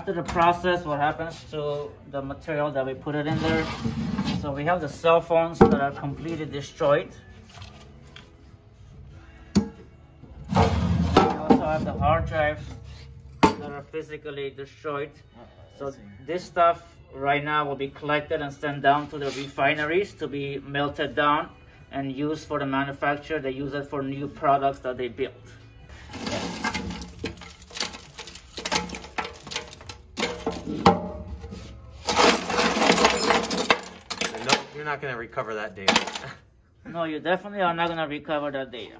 after the process, what happens to the material that we put it in there? So we have the cell phones that are completely destroyed. We also have the hard drives that are physically destroyed. So this stuff right now will be collected and sent down to the refineries to be melted down and used for the manufacturer. They use it for new products that they build. No, you're not going to recover that data. No, you definitely are not going to recover that data.